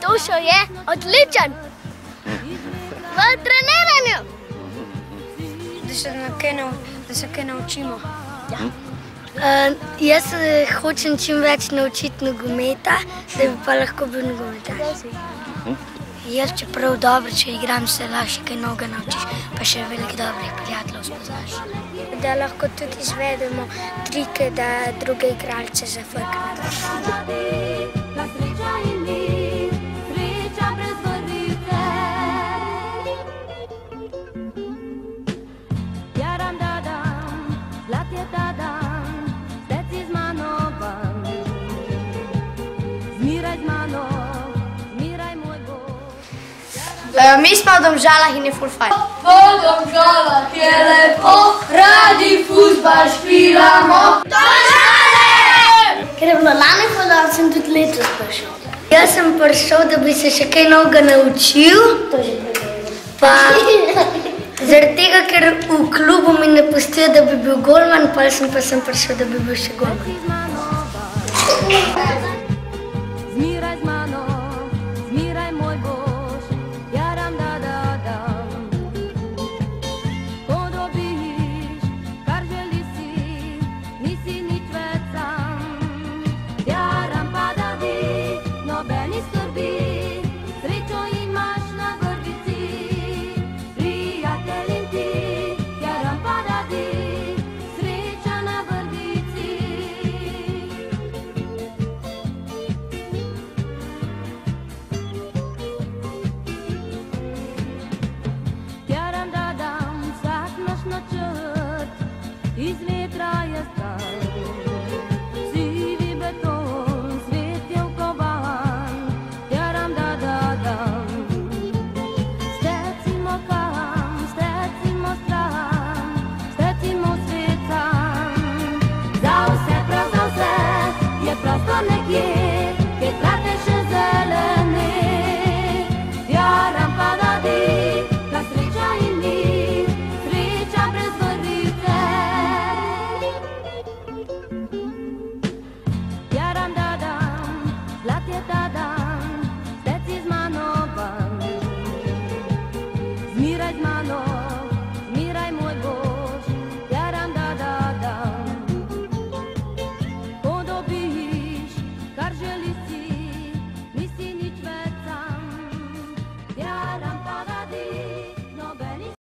Tošo je odličen. V treniranju. Da se, kaj nau, da se kaj naučimo. Ja. Uh, jaz se hočem čim več naučiti nogometa, da bi pa lahko bil nogometaš. Jaz, čeprav dobro, če igram, se lahko kaj novega naučiš, pa še veliko dobrih prijateljev spoznaš. Da lahko tudi izvedemo trike, da druge igralce zafrknemo. Zmiraj z mano, zmiraj moj Bog. Uh, mi smo v domžalah in je full fajn. Ker je bilo lani hodal, sem tudi letos prišel. Jaz sem prišel, da bi se še kaj novega naučil. To že. Pa zaradi tega, ker v klubu mi ne pustijo, da bi bil golman, pa sem pa sem prišel, da bi bil še golman. algo.